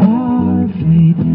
our fate.